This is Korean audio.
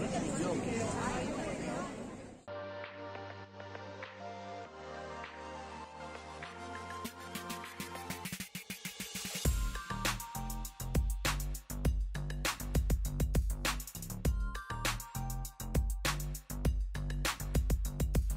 이렇게.